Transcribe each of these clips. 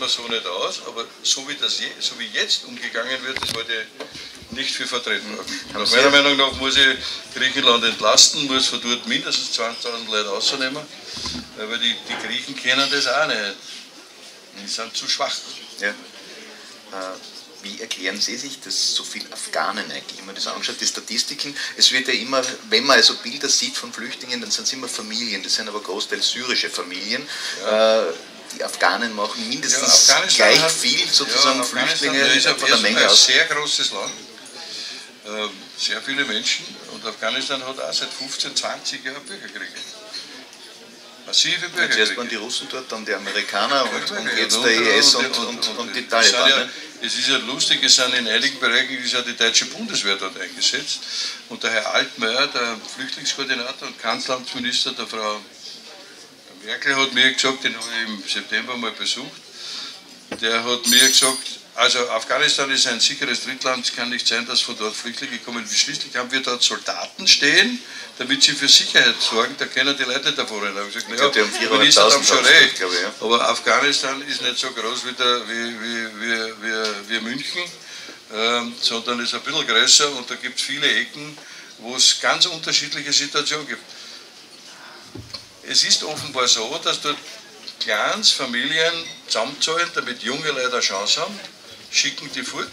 man so nicht aus, aber so wie, das je, so wie jetzt umgegangen wird, das heute nicht für vertretbar. Nach meiner Meinung nach muss ich Griechenland entlasten, muss von dort mindestens 20.000 Leute ausnehmen, weil die, die Griechen kennen das auch nicht. Die sind zu schwach. Ja. Äh, wie erklären Sie sich, dass so viele Afghanen eigentlich, wenn man das anschaut, die Statistiken, es wird ja immer, wenn man also Bilder sieht von Flüchtlingen, dann sind es immer Familien, das sind aber großteils syrische Familien. Ja. Äh, die Afghanen machen mindestens ja, gleich hat, viel sozusagen ja, Flüchtlinge ist von der Menge aus. ein sehr großes Land, ähm, sehr viele Menschen und Afghanistan hat auch seit 15, 20 Jahren Bürgerkriege. Massive Bürgerkriege. Zuerst waren die Russen dort, dann die Amerikaner und, und jetzt der IS und, und, und, die Taliban. Ja, es ist ja lustig, es sind in einigen Bereichen ist ja die deutsche Bundeswehr dort eingesetzt. Und der Herr Altmaier, der Flüchtlingskoordinator und Kanzleramtsminister der Frau Merkel, hat mir gesagt, den habe ich im September mal besucht, der hat mir gesagt, also Afghanistan ist ein sicheres Drittland, es kann nicht sein, dass von dort Flüchtlinge kommen. Schließlich haben wir dort Soldaten stehen, damit sie für Sicherheit sorgen, da können die Leute davor rein. Da habe ich gesagt, naja, der Minister haben schon recht. Ich, ja. Aber Afghanistan ist nicht so groß wie, der, wie, wie, wie, wie, wie München, ähm, sondern ist ein bisschen größer und da gibt es viele Ecken, wo es ganz unterschiedliche Situationen gibt. Es ist offenbar so, dass dort Clans, Familien zusammenzahlen, damit junge Leute eine Chance haben schicken die fort.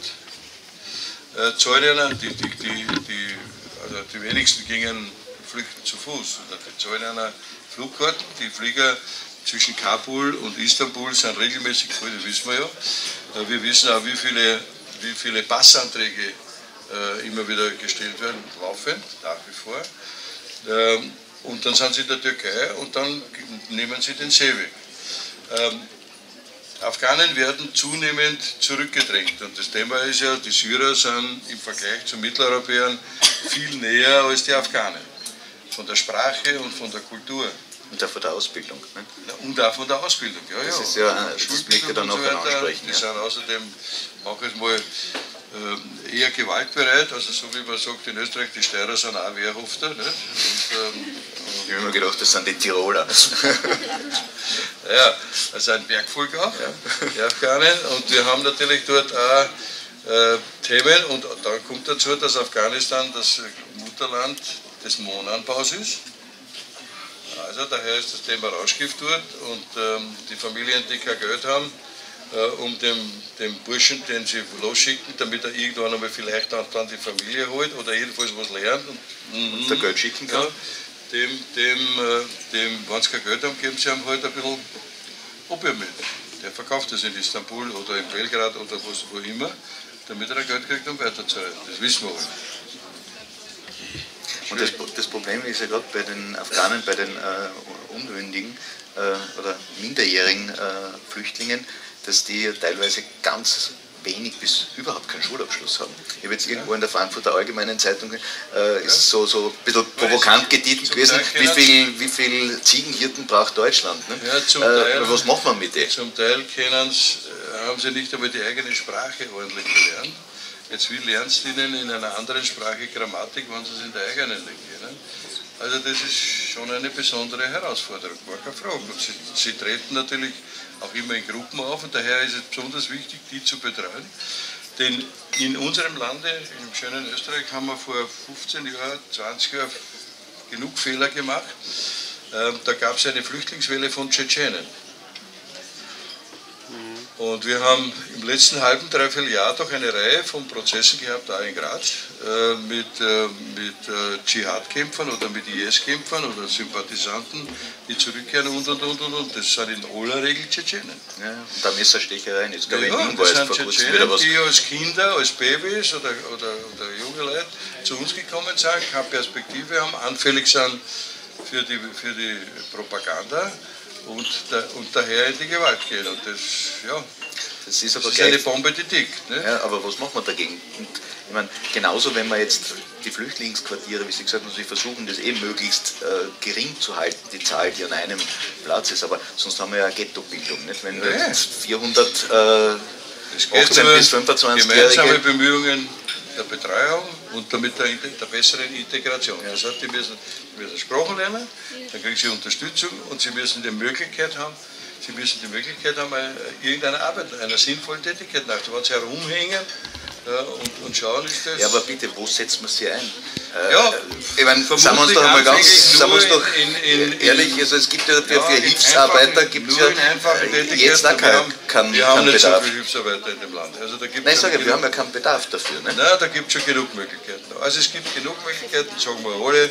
Äh, zahlen die, die, die, die, also die wenigsten gingen flüchten zu Fuß. Die zahlen einer Flugkarten, die Flieger zwischen Kabul und Istanbul sind regelmäßig voll, das wissen wir ja. Äh, wir wissen auch, wie viele, wie viele Passanträge äh, immer wieder gestellt werden, laufend, nach wie vor. Ähm, und dann sind sie in der Türkei und dann nehmen sie den Seeweg. Ähm, Afghanen werden zunehmend zurückgedrängt. Und das Thema ist ja, die Syrer sind im Vergleich zu Mitteleuropäern viel näher als die Afghanen. Von der Sprache und von der Kultur. Und auch von der Ausbildung. Ne? Und auch von der Ausbildung, ja, ja. Das ist ja, das ich dann auch so ansprechen. Die ja. sind außerdem, auch jetzt mal, äh, eher gewaltbereit, also so wie man sagt in Österreich, die Steirer sind auch Wehrhafter. Nicht? Und, ähm, ich habe mir gedacht, das sind die Tiroler. ja, also ein Bergvolk auch, ja. die Afghanen. Und wir haben natürlich dort auch äh, Themen und dann kommt dazu, dass Afghanistan das Mutterland des Mohnanbaus ist. Also daher ist das Thema Rauschgift dort und ähm, die Familien, die kein Geld haben, äh, um dem, dem Burschen, den sie losschicken, damit er irgendwann einmal vielleicht dann, dann die Familie holt oder jedenfalls was lernt. Und, und der Geld schicken kann. Ja, dem, dem, äh, dem wenn sie kein Geld haben, geben sie ihm halt ein bisschen Opium mit. Der verkauft das in Istanbul oder in Belgrad oder was, wo immer, damit er Geld kriegt, um weiterzureiten. Das wissen wir alle. Und das, das, Problem ist ja gerade bei den Afghanen, bei den äh, unmündigen äh, oder minderjährigen äh, Flüchtlingen, dass die teilweise ganz wenig bis überhaupt keinen Schulabschluss haben. Ich habe jetzt irgendwo in der Frankfurter Allgemeinen Zeitung, äh, ist so, so ein bisschen provokant getitelt gewesen, wie viel, wie viel Ziegenhirten braucht Deutschland? Ne? Ja, äh, Teil, was macht man mit denen? Zum Teil äh, haben sie nicht einmal die eigene Sprache ordentlich gelernt. Jetzt wie lernst du ihnen in einer anderen Sprache Grammatik, wenn sie es in der eigenen nicht kennen? Also das ist schon eine besondere Herausforderung, gar keine Frage. Und sie, sie treten natürlich auch immer in Gruppen auf und daher ist es besonders wichtig, die zu betreuen. Denn in unserem Lande, im schönen Österreich, haben wir vor 15 Jahren, 20 Jahren genug Fehler gemacht. Ähm, da gab es eine Flüchtlingswelle von Tschetschenen. Und wir haben im letzten halben, dreiviertel Jahr doch eine Reihe von Prozessen gehabt, da in Graz, äh, mit, äh, mit äh, Dschihad-Kämpfern oder mit IS-Kämpfern oder Sympathisanten, die zurückkehren und und und und. und. Das sind in aller Regel Tschetschenen. Ja, und da Messerstechereien, jetzt glaube ich, ja, in das sind Tschetschenen, die als Kinder, als Babys oder, oder, oder junge Leute zu uns gekommen sind, keine Perspektive haben, anfällig sind für die, für die Propaganda und, da, und daher in die Gewalt gehen. Und das, ja, das ist, aber das ist eine Bombe, die tickt. Ne? Ja, aber was macht man dagegen? Und ich meine, genauso, wenn man jetzt die Flüchtlingsquartiere, wie Sie gesagt haben, sie versuchen, das eben möglichst äh, gering zu halten, die Zahl, die an einem Platz ist, aber sonst haben wir ja eine Ghettobildung. Nicht? Wenn ja. jetzt 400 äh, 18 bis 25 Gemeinsame Bemühungen der Betreuung und damit der, der besseren Integration. Das heißt, die müssen, die müssen Sprachen lernen, dann kriegen sie Unterstützung und sie müssen die Möglichkeit haben, sie müssen die Möglichkeit haben, irgendeiner Arbeit, einer sinnvollen Tätigkeit sie herumhängen, ja, und, und schauen ist das. Ja, aber bitte, wo setzt man sie ein? Äh, ja, ich meine, sagen wir uns doch einmal ganz sagen wir uns doch in, in, ehrlich, also es gibt ja für, ja, für Hilfsarbeiter gibt es ja äh, jetzt auch keinen kein, Wir haben nicht Bedarf. so viele Hilfsarbeiter in dem Land. Also da Nein, ich sage, wir haben ja keinen Bedarf dafür. Ne? Nein, da gibt es schon genug Möglichkeiten. Also es gibt genug Möglichkeiten, sagen wir alle.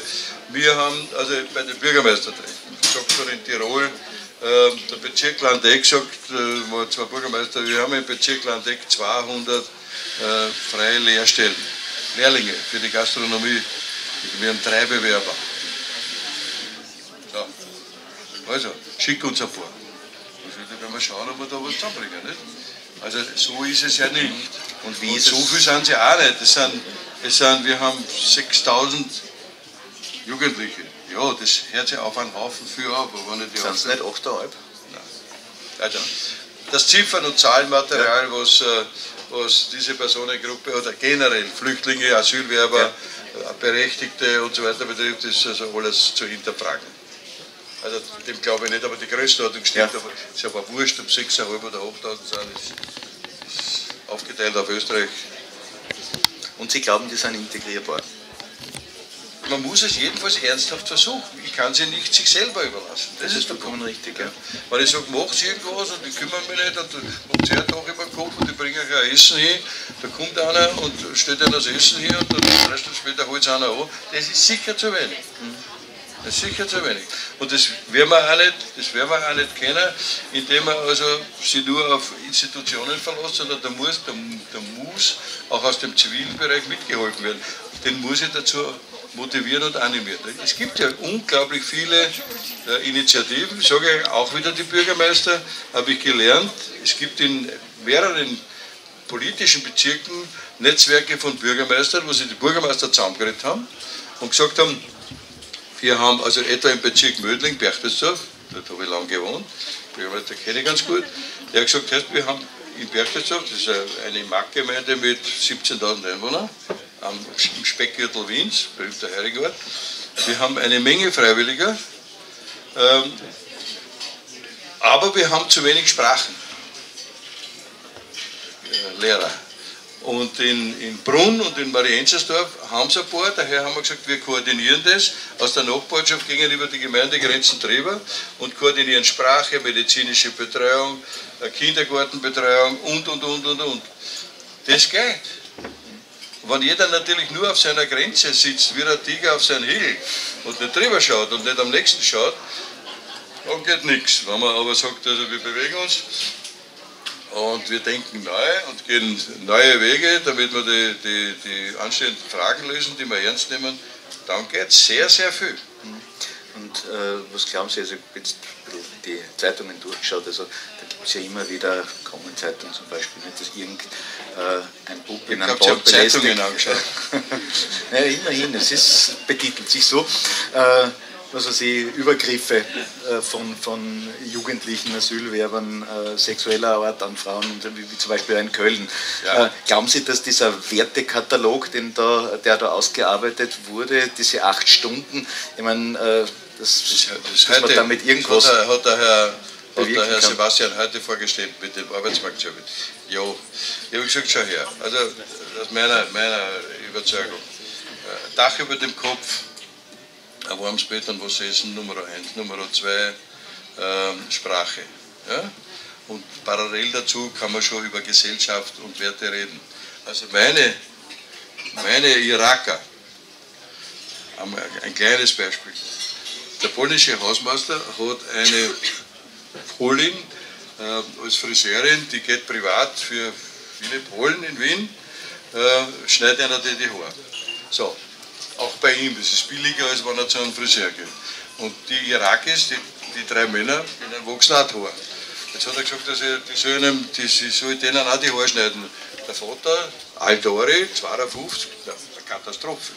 Wir haben, also bei den Bürgermeistertreffen, sagt man in Tirol, äh, der Bezirk Landeck sagt, äh, zwei Bürgermeister, wir haben im Bezirk Landeck 200 äh, freie Lehrstellen, Lehrlinge für die Gastronomie. Wir haben drei Bewerber. So. Also, schick uns ein paar. Also, wenn wir schauen, ob wir da was zusammenbringen. Nicht? Also so ist es ja nicht. Und wie Und so viel sind sie auch nicht. Das sind, das sind, wir haben 6000 Jugendliche. Ja, das hört sich auf einen Haufen für ab. Aber nicht sind es nicht 8,5? Nein. Also, das Ziffern- und Zahlenmaterial, ja. was äh, was diese Personengruppe oder generell Flüchtlinge, Asylwerber, ja. Äh, Berechtigte und so weiter betrifft, ist also alles zu hinterfragen. Also dem glaube ich nicht, aber die Größenordnung stimmt, ja. aber es ist aber wurscht, ob 6.500 oder 8.000 sind, ist, ist aufgeteilt auf Österreich. Und Sie glauben, die sind integrierbar? Man muss es jedenfalls ernsthaft versuchen. Ich kann sie nicht sich selber überlassen. Das, das ist vollkommen richtig. Ja. Wenn ich sage, mach sie irgendwas und die kümmern mich nicht und habt ihr über den Kopf und die bringen euch ein Essen hin, da kommt einer und stellt ihnen das Essen hin und dann drei Stunden später holt es einer an. Das ist sicher zu wenig. Das ist sicher zu wenig. Und das werden wir auch nicht, das werden wir auch nicht kennen, indem man also sich nur auf Institutionen verlässt, sondern da muss, da, da muss auch aus dem zivilen Bereich mitgeholfen werden. Den muss ich dazu motiviert und animiert. Es gibt ja unglaublich viele äh, Initiativen, ich sage auch wieder die Bürgermeister, habe ich gelernt. Es gibt in mehreren politischen Bezirken Netzwerke von Bürgermeistern, wo sie die Bürgermeister zusammengeredet haben und gesagt haben, wir haben also etwa im Bezirk Mödling, Berchtesdorf, dort habe ich lange gewohnt, Bürgermeister kenne ich ganz gut, der hat gesagt, wir haben in Berchtesdorf, das ist eine Marktgemeinde mit 17.000 Einwohnern, am Speckgürtel Wiens, berühmter Herrenort. Wir haben eine Menge Freiwilliger, ähm, aber wir haben zu wenig Sprachen. Äh. Und in, in Brunn und in Marienzersdorf haben sie ein paar, daher haben wir gesagt, wir koordinieren das aus der Nachbarschaft gegenüber die Gemeindegrenzen drüber und koordinieren Sprache, medizinische Betreuung, äh, Kindergartenbetreuung und, und, und, und, und. Das geht. Wenn jeder natürlich nur auf seiner Grenze sitzt, wie ein Tiger auf seinem Hügel und nicht drüber schaut und nicht am nächsten schaut, dann geht nichts. Wenn man aber sagt, also wir bewegen uns und wir denken neu und gehen neue Wege, damit wir die, die, die anstehenden Fragen lösen, die wir ernst nehmen, dann geht sehr, sehr viel. Und äh, was glauben Sie, also jetzt die Zeitungen durchgeschaut, also da gibt es ja immer wieder, Kronenzeitung zum Beispiel, dass irgendein äh, Bub in einem Ball Zeitungen angeschaut. naja, immerhin, es ist, betitelt sich so. Äh, also sie Übergriffe äh, von, von jugendlichen Asylwerbern äh, sexueller Art an Frauen, wie, wie zum Beispiel in Köln. Ja. Äh, glauben Sie, dass dieser Wertekatalog, den da, der da ausgearbeitet wurde, diese acht Stunden, ich meine, äh, das, das, das heute, damit irgendwas. Hat, hat der Herr, hat der Herr Sebastian heute vorgestellt mit dem Arbeitsmarktservice. Ja, ich habe gesagt, schau her, also aus meiner, meiner Überzeugung, äh, Dach über dem Kopf, ein warmes Bett und was essen, Nummer eins, Nummer zwei, ähm, Sprache. Ja? Und parallel dazu kann man schon über Gesellschaft und Werte reden. Also meine, meine Iraker, ein kleines Beispiel. Der polnische Hausmeister hat eine Polin äh, als Friseurin, die geht privat für viele Polen in Wien, äh, schneidet einer die, die Haare. So, auch bei ihm, das ist billiger, als wenn er zu einem Friseur geht. Und die Irakis, die, die drei Männer, denen wachsen auch. Jetzt hat er gesagt, dass er, die sollen, die, sie soll denen auch die Haare schneiden. Der Vater, Altore, 52, eine Katastrophe.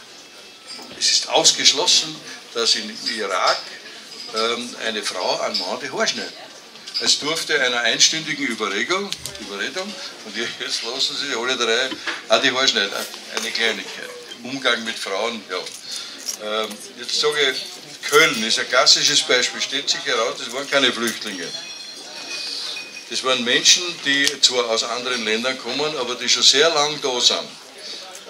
Es ist ausgeschlossen, dass in Irak ähm, eine Frau einen Mann die Haare schneidet. Es durfte einer einstündigen Überredung, Überredung und jetzt lassen sie alle drei auch die Haare schneiden. Eine Kleinigkeit. Umgang mit Frauen, ja. Ähm, jetzt sage ich, Köln ist ein klassisches Beispiel, steht sich heraus, das waren keine Flüchtlinge. Das waren Menschen, die zwar aus anderen Ländern kommen, aber die schon sehr lange da sind.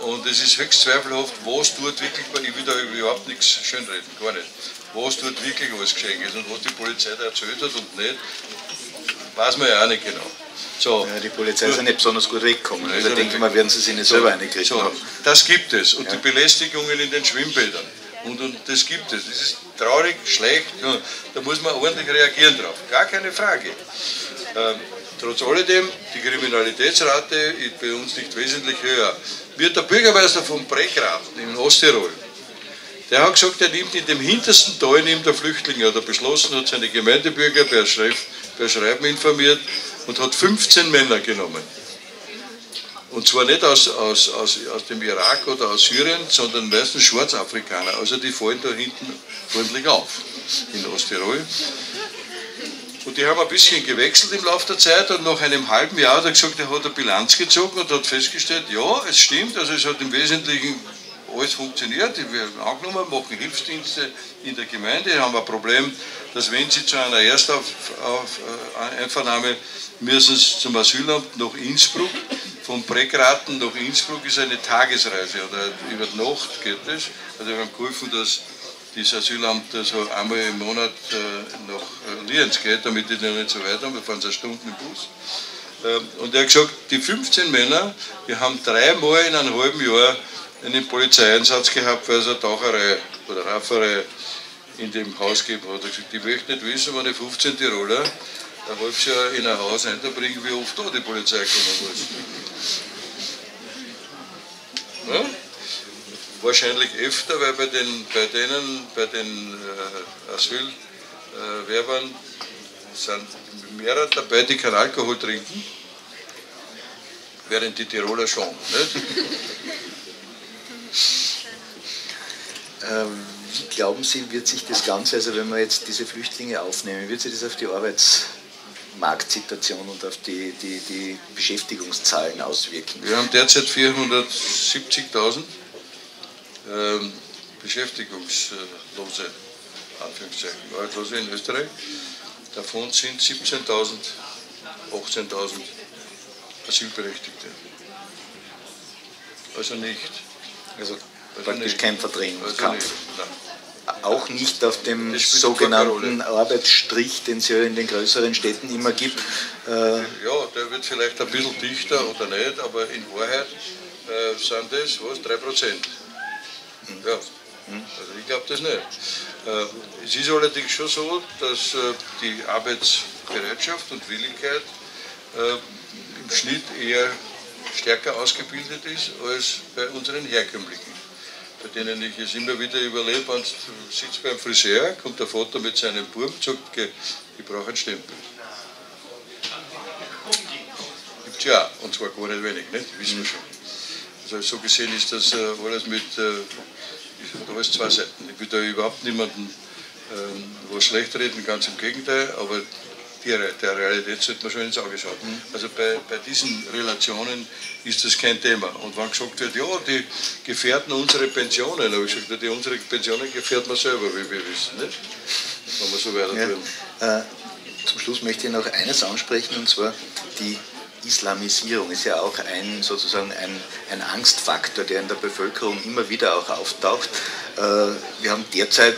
Und es ist höchst zweifelhaft, was dort wirklich, ich will da überhaupt nichts schönreden, gar nicht, was dort wirklich alles geschehen ist und was die Polizei da erzählt hat und nicht, weiß man ja auch nicht genau. So. Ja, die Polizei ist ja nicht besonders gut weggekommen. Also, ich denke mal, werden sie sich nicht so, selber eingekriegt so, haben. Das gibt es. Und ja. die Belästigungen in den Schwimmbädern. Und, und das gibt es. Das ist traurig, schlecht. Ja, da muss man ordentlich reagieren drauf. Gar keine Frage. Ähm, trotz alledem, die Kriminalitätsrate ist bei uns nicht wesentlich höher. Wird der Bürgermeister von Breckraten in Osttirol, der hat gesagt, er nimmt in dem hintersten Tal nimmt der Flüchtlinge, hat er beschlossen, hat seine Gemeindebürger per, Schreib, per Schreiben informiert und hat 15 Männer genommen. Und zwar nicht aus, aus, aus, aus dem Irak oder aus Syrien, sondern meistens Schwarzafrikaner. Also die fallen da hinten ordentlich auf in Osttirol. Und die haben ein bisschen gewechselt im Laufe der Zeit und nach einem halben Jahr hat er gesagt, er hat eine Bilanz gezogen und hat festgestellt, ja, es stimmt, also es hat im Wesentlichen alles funktioniert. Wir haben angenommen, machen Hilfsdienste in der Gemeinde, haben ein Problem, dass wenn sie zu einer Ersteinvernahme müssen sie zum Asylamt nach Innsbruck, von Breckraten nach Innsbruck ist eine Tagesreise oder über Nacht geht das. Also wir haben geholfen, dass das Asylamt also einmal im Monat äh, nach äh, Lienz geht, damit die noch nicht so weit haben, wir fahren eine Stunde im Bus. Ähm, und er hat gesagt, die 15 Männer, wir haben dreimal in einem halben Jahr einen Polizeieinsatz gehabt, weil es eine Taucherei oder Rafferei in dem Haus gegeben hat. Er hat gesagt, ich möchte nicht wissen, wenn ich 15 Tiroler ein halbes Jahr in ein Haus einbringen, wie oft da die Polizei kommen muss. Wahrscheinlich öfter, weil bei, den, bei denen, bei den äh, Asylwerbern äh, sind mehrere dabei, die keinen Alkohol trinken, während die Tiroler schon. Ähm, wie glauben Sie, wird sich das Ganze, also wenn wir jetzt diese Flüchtlinge aufnehmen, wird sich das auf die Arbeitsmarktsituation und auf die, die, die Beschäftigungszahlen auswirken? Wir haben derzeit 470.000 ähm, Beschäftigungslose, Anführungszeichen, Arbeitslose in Österreich. Davon sind 17.000, 18.000 Asylberechtigte. Also nicht. Also praktisch kein Verdrängungskampf. Also auch nicht auf dem sogenannten Arbeitsstrich, den es ja in den größeren Städten immer gibt. Äh ja, der wird vielleicht ein bisschen dichter oder nicht, aber in Wahrheit äh, sind das, was, 3 Ja. Hm. Also ich glaube das nicht. Äh, es ist allerdings schon so, dass äh, die Arbeitsbereitschaft und Willigkeit äh, im Schnitt eher stärker ausgebildet ist als bei unseren herkömmlichen bei denen ich es immer wieder überlebe, du sitzt beim Friseur, kommt der Vater mit seinem und sagt, ich brauche einen Stempel. Gibt ja, und zwar gar nicht wenig, nicht? wissen wir schon. Also so gesehen ist das alles mit, äh, alles zwei Seiten. Ich will da überhaupt niemandem ähm, was schlecht reden, ganz im Gegenteil, aber die, der Realität sollte man schon ins Auge schauen. Mhm. Also bei, bei diesen Relationen ist das kein Thema. Und wenn gesagt wird, ja, die gefährden unsere Pensionen, habe ich gesagt, die unsere Pensionen gefährden wir selber, wie wir wissen, nicht? wenn wir so weiterführen. Ja, äh, zum Schluss möchte ich noch eines ansprechen, und zwar die Islamisierung ist ja auch ein sozusagen ein, ein Angstfaktor, der in der Bevölkerung immer wieder auch auftaucht. Äh, wir haben derzeit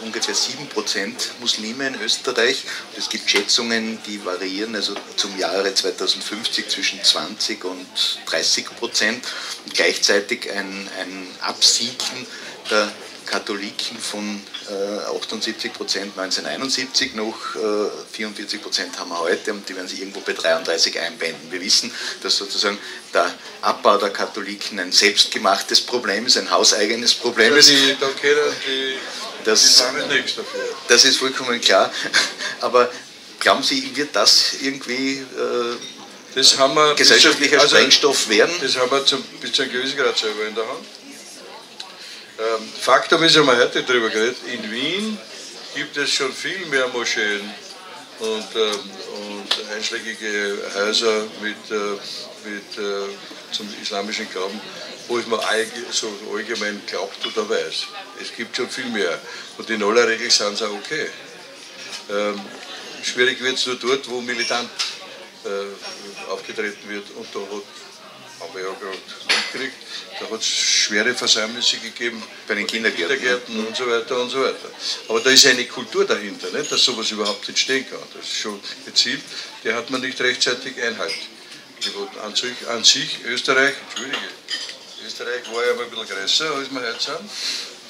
ungefähr 7% Muslime in Österreich. Es gibt Schätzungen, die variieren also zum Jahre 2050 zwischen 20 und 30 Prozent. Und gleichzeitig ein, ein Absinken der Katholiken von 78 Prozent 1971 noch äh, 44 Prozent haben wir heute und die werden sich irgendwo bei 33 einbinden. Wir wissen, dass sozusagen der Abbau der Katholiken ein selbstgemachtes Problem ist, ein hauseigenes Problem ist. Die, da können die das, das ist vollkommen klar. Aber glauben Sie, wird das irgendwie äh, das haben wir, gesellschaftlicher also, Sprengstoff werden? Das haben wir zum, bis zu einem gewissen Grad selber in der Hand. Ähm, Faktum ist, haben wir heute darüber geredet, in Wien gibt es schon viel mehr Moscheen und, ähm, und einschlägige Häuser mit, äh, mit äh, zum islamischen Glauben wo man so allgemein glaubt oder weiß. Es gibt schon viel mehr. Und in aller Regel sind sie auch okay. Ähm, schwierig wird es nur dort, wo militant äh, aufgetreten wird. Und da hat haben wir ja gerade mitgekriegt, da hat es schwere Versäumnisse gegeben bei den Kindergärten, Kindergärten und so weiter und so weiter. Aber da ist eine Kultur dahinter, nicht, dass sowas überhaupt entstehen kann. Das ist schon gezielt, der hat man nicht rechtzeitig einhalten. An sich, an sich, Österreich, Entschuldige, Österreich war ja mal ein bisschen größer, als wir heute sind.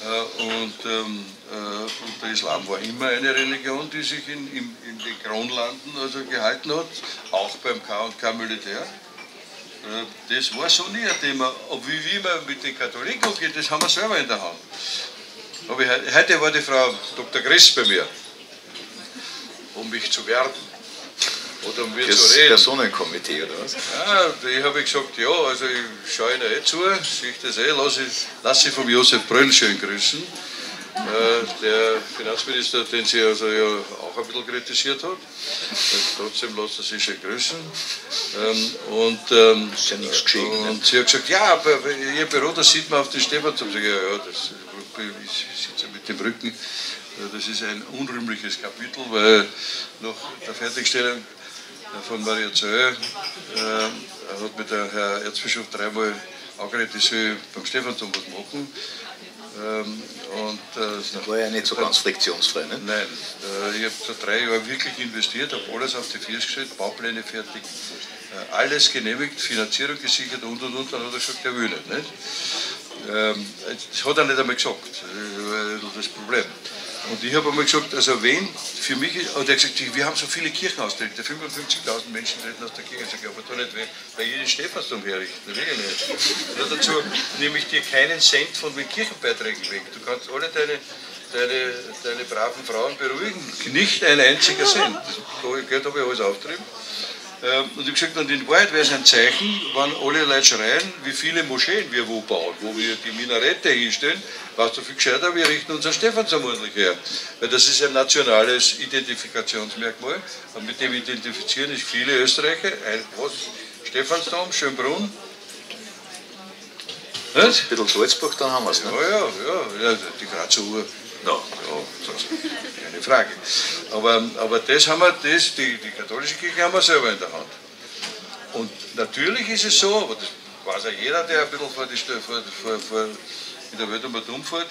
Äh, und, ähm, äh, und, der Islam war immer eine Religion, die sich in, in, in den Kronlanden also gehalten hat, auch beim K&K Militär. Äh, das war so nie ein Thema. Aber wie, wie man mit den Katholiken umgeht, das haben wir selber in der Hand. Aber heute war die Frau Dr. Griss bei mir, um mich zu werben. Oder um mir das zu reden. Personenkomitee oder was? Ja, ich habe gesagt, ja, also ich schaue Ihnen eh zu, sehe ich das eh, lasse, lasse ich vom Josef Bröll schön grüßen. Äh, der Finanzminister, den sie also ja auch ein bisschen kritisiert hat. Trotzdem lässt er sich schön grüßen. Ähm, und, ähm, ist ja nichts geschehen. Und ne? sie hat gesagt, ja, aber ihr Büro, das sieht man auf den Stephanzum. Ja, ja, das, ich sitze mit den Brücken. Das ist ein unrühmliches Kapitel, weil nach der Fertigstellung von Maria Zöhe äh, hat mit der Herr Erzbischof dreimal angeredet, ich soll beim Stephantum was machen. Ähm, und, äh, das war ja nicht so ganz friktionsfrei, ne? Nein, äh, ich habe da drei Jahre wirklich investiert, habe alles auf die Viers gestellt, Baupläne fertig, äh, alles genehmigt, Finanzierung gesichert und und und, dann hat er gesagt, er will nicht. nicht? Ähm, das hat er nicht einmal gesagt, das war das Problem. Und ich habe einmal gesagt, also wen für mich ist, und er hat gesagt, wir haben so viele Kirchenaustritte, 55.000 Menschen treten aus der Kirche. Ich sage, aber da nicht, weil jeden Stephansdom herrichten, will ich nicht. Und dazu nehme ich dir keinen Cent von den Kirchenbeiträgen weg. Du kannst alle deine, deine, deine braven Frauen beruhigen. Nicht ein einziger Cent. Das Geld habe ich alles auftrieben. Ähm, und ich habe gesagt, und in Wahrheit wäre es ein Zeichen, wenn alle Leute schreien, wie viele Moscheen wir wo bauen, wo wir die Minarette hinstellen, was du viel gescheiter, wir richten unser Stephansdom ordentlich her. Weil das ist ein nationales Identifikationsmerkmal und mit dem identifizieren sich viele Österreicher. Ein, was? Stephansdom, Schönbrunn. Ein bisschen Salzburg, dann haben wir es. Ne? Ja, ja, ja, die Grazer Uhr. Ja, ja, keine Frage. Aber, aber das haben wir, das, die, die katholische Kirche haben wir selber in der Hand. Und natürlich ist es so, aber das weiß ja jeder, der ein bisschen vor, die, vor, vor, vor in der Welt um dumm fährt,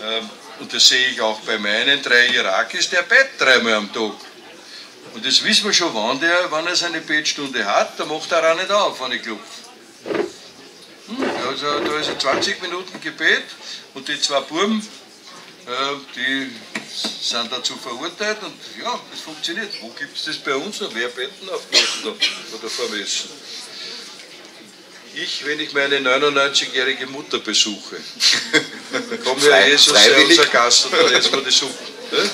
ähm, und das sehe ich auch bei meinen drei Irakis, der bett dreimal am Tag. Und das wissen wir schon, wann, der, wann er seine Bettstunde hat, da macht er auch nicht auf, wenn ich klopfe. Hm, also da ist ein 20 Minuten Gebet und die zwei Buben, die sind dazu verurteilt und ja, es funktioniert. Wo gibt es das bei uns noch? Wer betten auf Kosten oder vermessen? Ich, wenn ich meine 99-jährige Mutter besuche, komme ja eh so sehr unser Gast und dann essen wir die Suppe. Ne?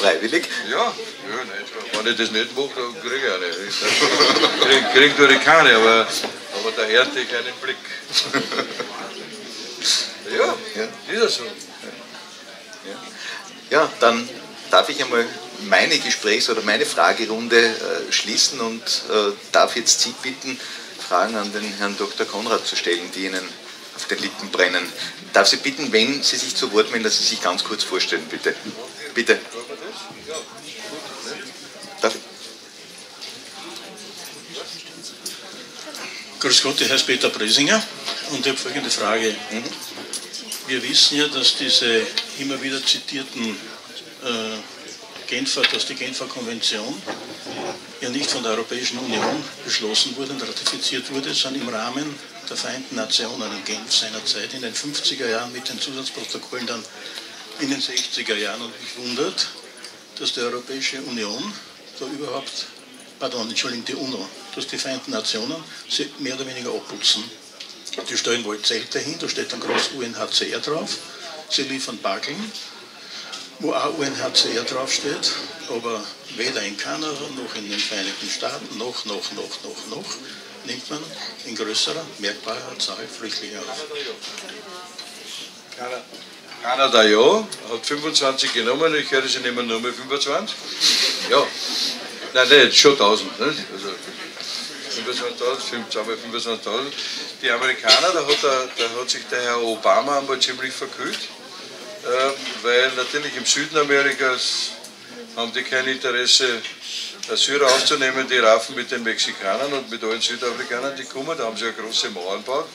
Freiwillig? Ja, ja nicht. wenn ich das nicht mache, dann kriege ich eine. Ich kriege krieg durch keine, aber, aber da ernte ich einen Blick. Ja, ja. ist ja so. Ja, dann darf ich einmal meine Gesprächs- oder meine Fragerunde äh, schließen und äh, darf jetzt Sie bitten, Fragen an den Herrn Dr. Konrad zu stellen, die Ihnen auf den Lippen brennen. Darf Sie bitten, wenn Sie sich zu Wort melden, dass Sie sich ganz kurz vorstellen, bitte. Bitte. Darf ich? Grüß Gott, ich heiße Peter Bresinger und ich habe folgende Frage. Mhm. Wir wissen ja, dass diese immer wieder zitierten äh, Genfer, dass die Genfer Konvention ja nicht von der Europäischen Union beschlossen wurde und ratifiziert wurde, sondern im Rahmen der Vereinten Nationen in Genf seinerzeit in den 50er Jahren mit den Zusatzprotokollen dann in den 60er Jahren. Und mich wundert, dass die Europäische Union da überhaupt, pardon, Entschuldigung, die UNO, dass die Vereinten Nationen sie mehr oder weniger abputzen. Die stellen wohl Zelte hin, da steht dann groß UNHCR drauf. Sie liefern Bageln, wo auch UNHCR draufsteht, aber weder in Kanada noch in den Vereinigten Staaten noch, noch, noch, noch, noch nimmt man in größerer, merkbarer Zahl Flüchtlinge auf. Kanada ja, hat 25 genommen, ich höre, sie nehmen nur mehr 25. Ja, nein, nein, schon 1000. Nicht? Also 25.000, 25.000. Die Amerikaner, da hat, da hat sich der Herr Obama einmal ziemlich verkühlt, weil natürlich im Süden Amerikas haben die kein Interesse, Syrer auszunehmen, die raffen mit den Mexikanern und mit allen Südafrikanern, die kommen, da haben sie ja große Mauern gebaut.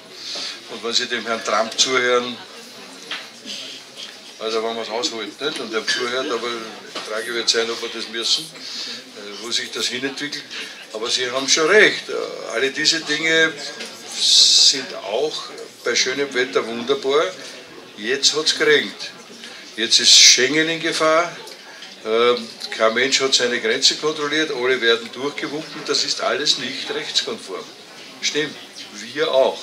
Und wenn Sie dem Herrn Trump zuhören, also wenn man es aushält nicht, und er zuhört, aber die Frage wird sein, ob wir das müssen, äh, wo sich das hinentwickelt. Aber Sie haben schon recht, äh, alle diese Dinge sind auch bei schönem Wetter wunderbar. Jetzt hat es geregnet. Jetzt ist Schengen in Gefahr. Ähm, kein Mensch hat seine Grenze kontrolliert, alle werden durchgewunken. Das ist alles nicht rechtskonform. Stimmt, wir auch.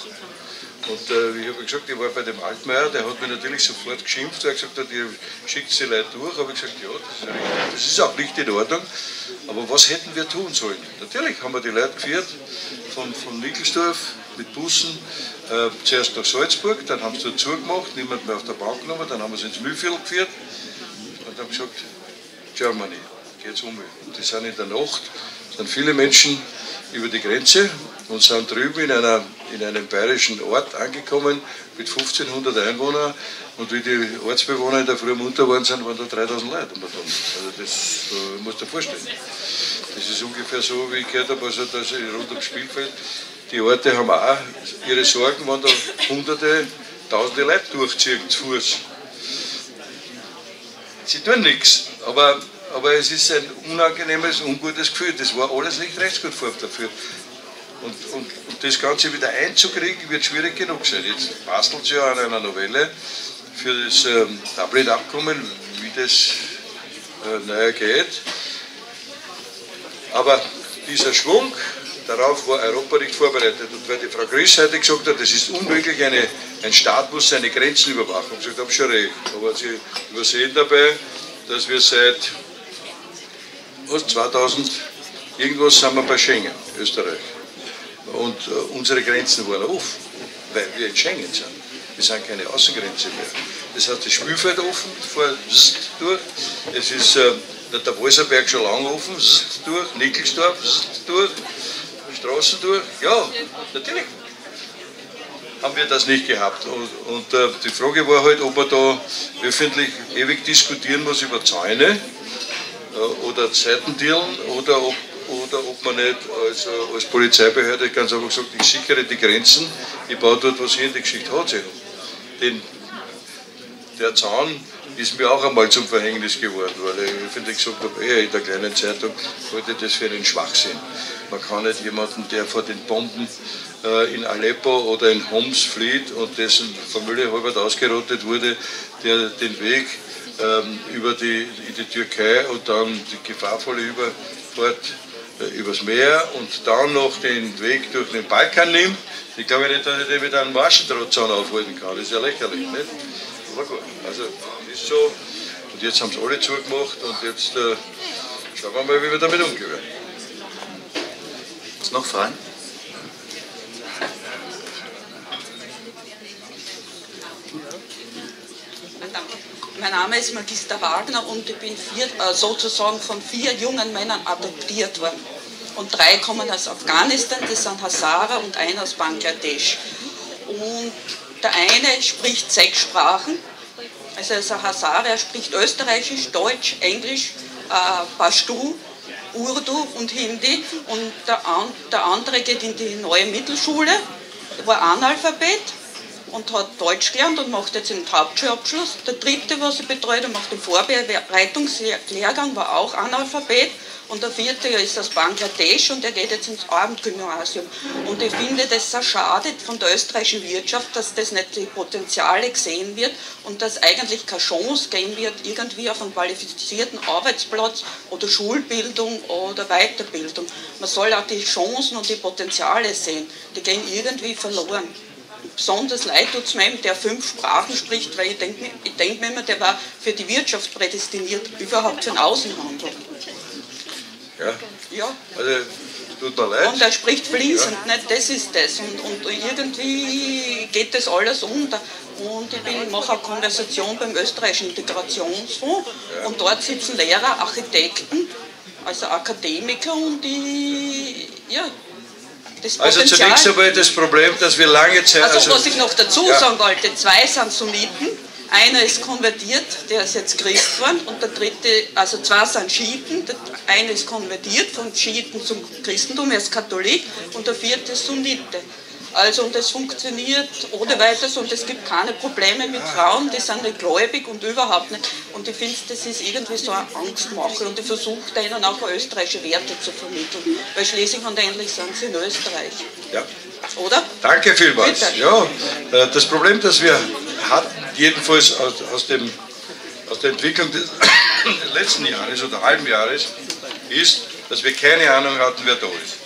Und äh, ich habe gesagt, ich war bei dem Altmaier, der hat mich natürlich sofort geschimpft, weil er gesagt hat, ihr schickt die Leute durch. Habe ich gesagt, ja, das ist, das ist auch nicht in Ordnung. Aber was hätten wir tun sollen? Natürlich haben wir die Leute geführt von, von Nickelsdorf mit Bussen, äh, zuerst nach Salzburg, dann haben sie zugemacht, niemand mehr auf der Bank genommen, dann haben sie ins Mühlviertel geführt und haben gesagt, Germany, geht's um. Und die sind in der Nacht, sind viele Menschen über die Grenze und sind drüben in, einer, in einem bayerischen Ort angekommen mit 1500 Einwohnern und wie die Ortsbewohner in der Früh munter waren, sind, waren da 3000 Leute. Also das äh, musst du dir vorstellen. Das ist ungefähr so, wie ich gehört habe, also dass rund ums Spielfeld, die Orte haben auch ihre Sorgen, wenn da hunderte, tausende Leute durchziehen zu Fuß. Sie tun nichts, aber aber es ist ein unangenehmes, ungutes Gefühl. Das war alles nicht rechtskonform dafür. Und, und, und, das Ganze wieder einzukriegen, wird schwierig genug sein. Jetzt bastelt es ja an einer Novelle für das ähm, Dublin-Abkommen, wie das äh, naja geht. Aber dieser Schwung, darauf war Europa nicht vorbereitet. Und weil die Frau Griss heute gesagt hat, es ist unmöglich, eine, ein Staat muss seine Grenzen überwachen. Ich habe schon recht. Aber sie übersehen dabei, dass wir seit was, 2000 irgendwas sind wir bei Schengen, Österreich. Und äh, unsere Grenzen waren offen, weil wir in Schengen sind. Wir sind keine Außengrenze mehr. Das heißt, das Spielfeld offen, vor durch. Es ist äh, der Walserberg schon lange offen, durch, Nickelsdorf durch, Straßen durch. Ja, natürlich haben wir das nicht gehabt. Und, und äh, die Frage war halt, ob man da öffentlich ewig diskutieren muss über Zäune äh, oder Seitendirlen oder ob, oder ob man nicht als, als Polizeibehörde ganz einfach sagt, ich sichere die Grenzen, ich baue dort was hin, die Geschichte hat sich. Denn der Zaun ist mir auch einmal zum Verhängnis geworden, weil ich öffentlich gesagt habe, eher in der kleinen Zeitung halte das für einen Schwachsinn. Man kann nicht jemanden, der vor den Bomben äh, in Aleppo oder in Homs flieht und dessen Familie halbert ausgerottet wurde, der den Weg ähm, über die, in die Türkei und dann die gefahrvolle Überfahrt äh, übers Meer und dann noch den Weg durch den Balkan nimmt. Ich glaube nicht, dass ich den mit einem Maschendrahtzaun aufhalten kann. Das ist ja lächerlich, nicht? Aber gut, also ist so. Und jetzt haben es alle zugemacht und jetzt äh, schauen wir mal, wie wir damit umgehen. Was noch Fragen? Mein Name ist Magister Wagner und ich bin vier, äh, sozusagen von vier jungen Männern adoptiert worden. Und drei kommen aus Afghanistan, das sind Hazara und einer aus Bangladesch. Und der eine spricht sechs Sprachen. Also er ist ein Hazara, er spricht Österreichisch, Deutsch, Englisch, äh, Pashtu, Urdu und Hindi. Und der, an, der andere geht in die neue Mittelschule, war Analphabet und hat Deutsch gelernt und macht jetzt den Hauptschulabschluss. Der dritte, was ich betreut und macht den Vorbereitungslehrgang, war auch Analphabet. Und der vierte ist aus Bangladesch und er geht jetzt ins Abendgymnasium. Und ich finde das sehr schade von der österreichischen Wirtschaft, dass das nicht die Potenziale gesehen wird und dass eigentlich keine Chance geben wird, irgendwie auf einen qualifizierten Arbeitsplatz oder Schulbildung oder Weiterbildung. Man soll auch die Chancen und die Potenziale sehen. Die gehen irgendwie verloren besonders leid tut es mir, der fünf Sprachen spricht, weil ich denke ich denk mir immer, der war für die Wirtschaft prädestiniert, überhaupt für den Außenhandel. Ja. ja. Also, tut mir leid. Und er spricht fließend, ja. nicht? das ist das. Und, und irgendwie geht das alles unter. Und ich mache auch Konversation beim österreichischen Integrationsfonds ja. und dort sitzen Lehrer, Architekten, also Akademiker und die, ja, also zunächst einmal das Problem, dass wir lange Zeit... Also, also was ich noch dazu ja. sagen wollte, zwei sind Sunniten, Einer ist konvertiert, der ist jetzt Christ geworden, und der dritte, also zwei sind Schiiten, der eine ist konvertiert von Schiiten zum Christentum, er ist Katholik, und der vierte ist Sunnite. Also und es funktioniert ohne weiteres und es gibt keine Probleme mit Frauen, die sind nicht gläubig und überhaupt nicht. Und ich finde, das ist irgendwie so eine Angstmache und ich versuche denen auch österreichische Werte zu vermitteln, weil schließlich und endlich sind sie in Österreich. Ja. Oder? Danke vielmals. Bitte. Ja, äh, das Problem, das wir hatten, jedenfalls aus, aus, dem, aus der Entwicklung des letzten Jahres oder halben Jahres, ist, dass wir keine Ahnung hatten, wer da ist.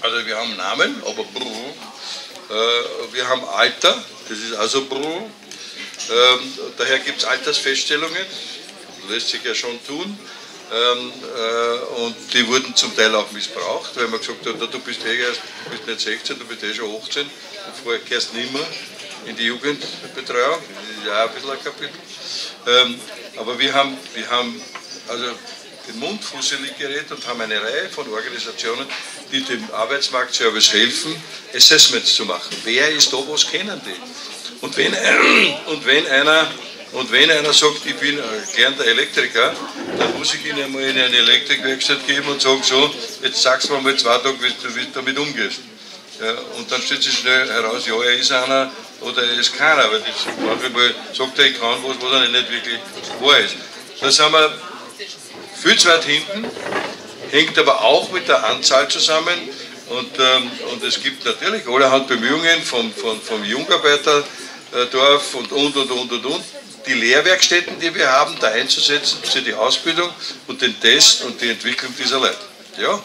Also wir haben Namen, aber brr. Äh, wir haben Alter, das ist also brr. Ähm, daher gibt es Altersfeststellungen, lässt sich ja schon tun. Ähm, äh, und die wurden zum Teil auch missbraucht, weil man gesagt hat, du bist, eh erst, bist nicht 16, du bist eh schon 18 und vorher gehst nicht mehr in die Jugendbetreuung. Das ist ja auch ein bisschen ein Kapitel. Ähm, aber wir haben, wir haben also den Mund fusselig geredet und haben eine Reihe von Organisationen, die dem Arbeitsmarktservice helfen, Assessments zu machen. Wer ist da, was kennen die? Und wenn, und wenn einer und wenn einer sagt, ich bin ein gelernter Elektriker, dann muss ich ihn einmal in eine Elektrikwerkstatt geben und sagen, so, jetzt sagst du mir mal zwei Tage, wie du, wie du damit umgehst. Ja, und dann stellt sich schnell heraus, ja, er ist einer oder er ist keiner, weil das manchmal sagt er, ich kann was, was er nicht wirklich wahr ist. Da sind wir viel zu weit hinten, hängt aber auch mit der Anzahl zusammen. Und, ähm, und es gibt natürlich allerhand Bemühungen vom, vom, vom Jungarbeiterdorf und, und, und, und, und, und, die Lehrwerkstätten, die wir haben, da einzusetzen für die Ausbildung und den Test und die Entwicklung dieser Leute. Ja,